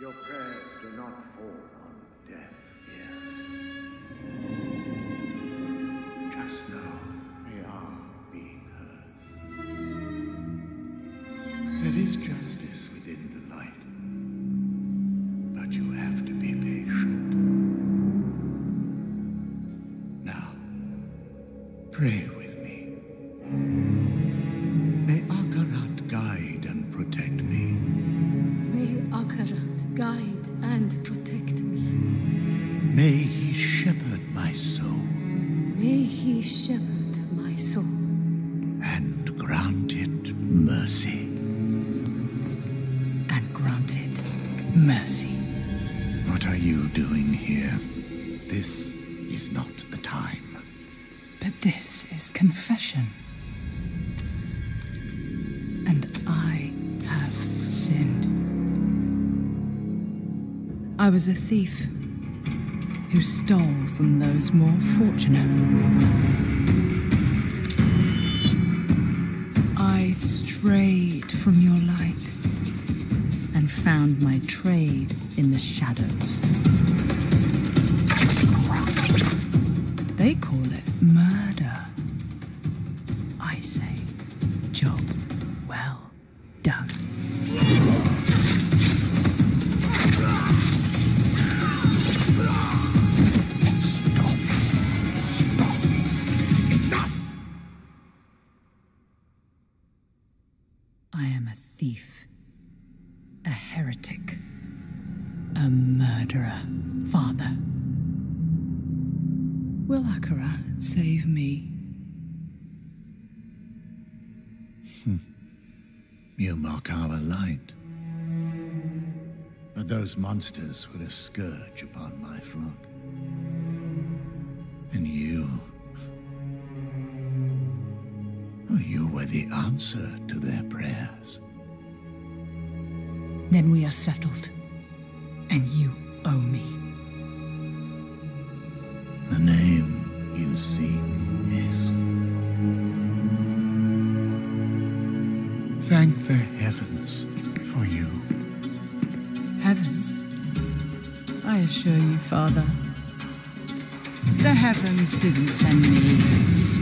Your prayers do not fall on deaf ears. Just know they are being heard. There is justice within the light, but you have to be patient. Now, pray he shepherd my soul May he shepherd my soul. and grant it mercy. and grant it mercy. What are you doing here? This is not the time. But this is confession. And I have sinned. I was a thief who stole from those more fortunate. I strayed from your light and found my trade in the shadows. They call it a heretic, a murderer, father. Will Akarat save me? Hmm. You mock our light. But those monsters were a scourge upon my flock. And you. oh, You were the answer to their prayers. Then we are settled. And you owe me. The name you seek is. Thank the heavens for you. Heavens. I assure you, Father. The heavens didn't send me.